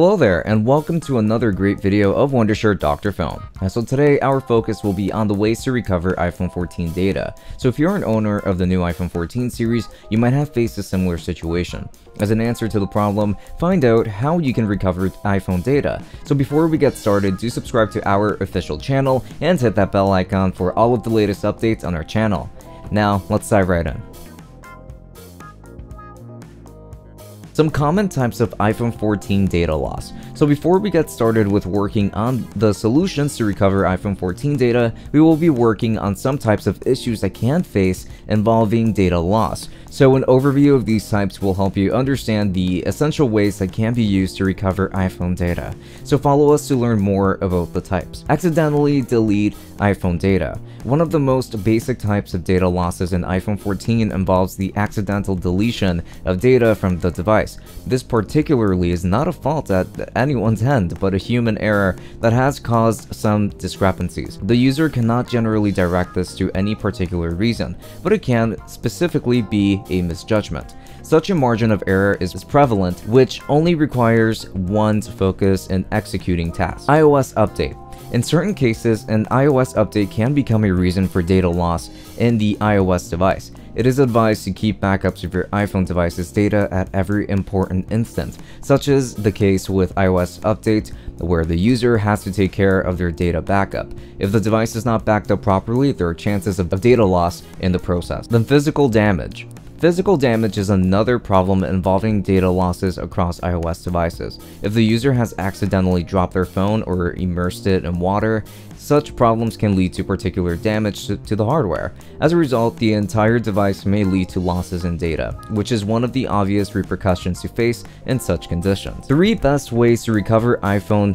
Hello there, and welcome to another great video of Wondershare Dr. Fone. And so today, our focus will be on the ways to recover iPhone 14 data. So if you're an owner of the new iPhone 14 series, you might have faced a similar situation. As an answer to the problem, find out how you can recover iPhone data. So before we get started, do subscribe to our official channel and hit that bell icon for all of the latest updates on our channel. Now, let's dive right in. Some common types of iPhone 14 data loss. So before we get started with working on the solutions to recover iPhone 14 data, we will be working on some types of issues that can face involving data loss. So an overview of these types will help you understand the essential ways that can be used to recover iPhone data. So follow us to learn more about the types. Accidentally delete iPhone data. One of the most basic types of data losses in iPhone 14 involves the accidental deletion of data from the device. This particularly is not a fault at anyone's hand, but a human error that has caused some discrepancies. The user cannot generally direct this to any particular reason, but it can specifically be a misjudgment. Such a margin of error is prevalent, which only requires one's focus in executing tasks. iOS Update in certain cases, an iOS update can become a reason for data loss in the iOS device. It is advised to keep backups of your iPhone device's data at every important instant, such as the case with iOS update, where the user has to take care of their data backup. If the device is not backed up properly, there are chances of data loss in the process. Then physical damage. Physical damage is another problem involving data losses across iOS devices. If the user has accidentally dropped their phone or immersed it in water, such problems can lead to particular damage to, the hardware. As a result, the entire device may lead to losses in data, which is one of the obvious repercussions to face in such conditions. Three best ways to recover iPhone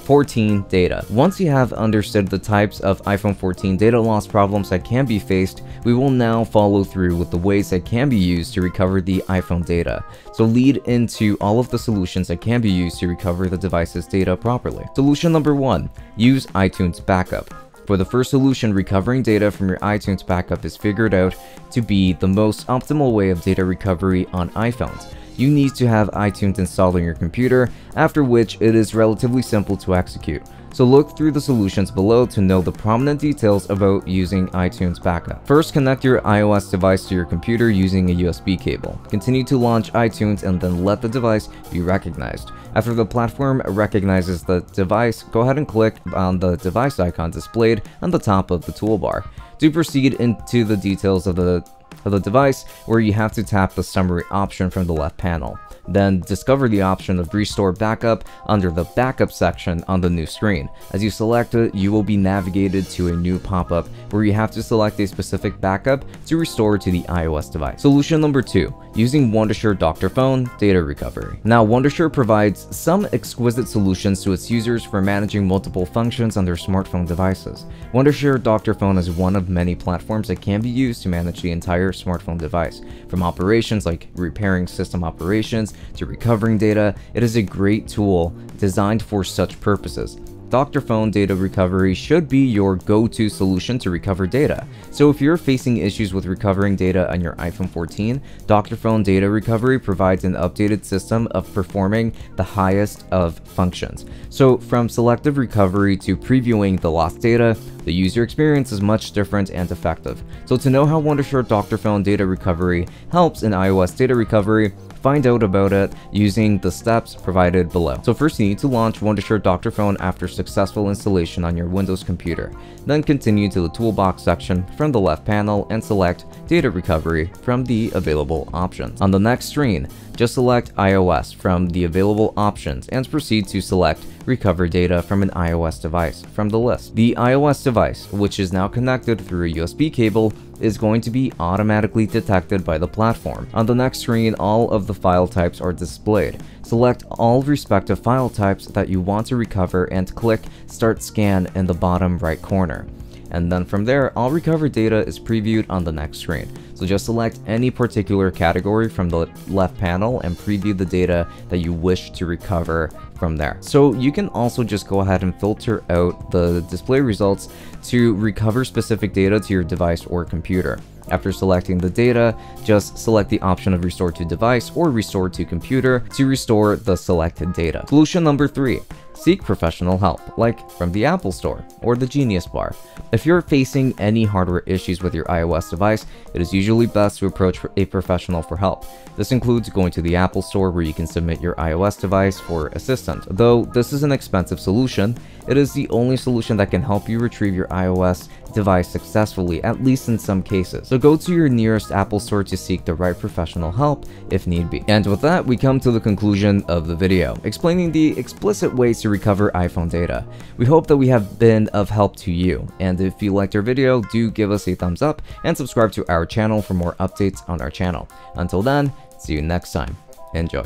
14 data. Once you have understood the types of iPhone 14 data loss problems that can be faced, we will now follow through with the ways that can be used to recover the iPhone data. So lead into all of the solutions that can be used to recover the device's data properly. Solution number one, use iTunes backup. For the first solution, recovering data from your iTunes backup is figured out to be the most optimal way of data recovery on iPhones. You need to have iTunes installed on your computer, after which it is relatively simple to execute so look through the solutions below to know the prominent details about using iTunes Backup. First, connect your iOS device to your computer using a USB cable. Continue to launch iTunes and then let the device be recognized. After the platform recognizes the device, go ahead and click on the device icon displayed on the top of the toolbar. Do proceed into the details of the of the device where you have to tap the summary option from the left panel. Then discover the option of Restore Backup under the Backup section on the new screen. As you select it, you will be navigated to a new pop-up where you have to select a specific backup to restore to the iOS device. Solution number 2. Using Wondershare Dr. Fone Data Recovery. Now, Wondershare provides some exquisite solutions to its users for managing multiple functions on their smartphone devices. Wondershare Dr. Fone is one of many platforms that can be used to manage the entire smartphone device. From operations like repairing system operations to recovering data, it is a great tool designed for such purposes. Dr. Fone Data Recovery should be your go-to solution to recover data. So if you're facing issues with recovering data on your iPhone 14, Dr. Fone Data Recovery provides an updated system of performing the highest of functions. So from selective recovery to previewing the lost data, the user experience is much different and effective. So to know how Wondershare Dr. Fone Data Recovery helps in iOS data recovery, find out about it using the steps provided below. So first you need to launch Wondershare Dr. Fone after successful installation on your Windows computer. Then continue to the toolbox section from the left panel and select Data Recovery from the available options. On the next screen, just select iOS from the available options and proceed to select Recover Data from an iOS device from the list. The iOS device, which is now connected through a USB cable, is going to be automatically detected by the platform. On the next screen, all of the file types are displayed. Select all respective file types that you want to recover and click Start Scan in the bottom right corner and then from there, all recovered data is previewed on the next screen. So just select any particular category from the left panel and preview the data that you wish to recover from there. So you can also just go ahead and filter out the display results to recover specific data to your device or computer. After selecting the data, just select the option of Restore to Device or Restore to Computer to restore the selected data. Solution number 3. Seek professional help, like from the Apple Store or the Genius Bar. If you're facing any hardware issues with your iOS device, it is usually best to approach a professional for help. This includes going to the Apple Store where you can submit your iOS device for assistance. Though this is an expensive solution, it is the only solution that can help you retrieve your iOS device successfully, at least in some cases. So go to your nearest Apple store to seek the right professional help if need be. And with that, we come to the conclusion of the video, explaining the explicit ways to recover iPhone data. We hope that we have been of help to you, and if you liked our video, do give us a thumbs up and subscribe to our channel for more updates on our channel. Until then, see you next time. Enjoy.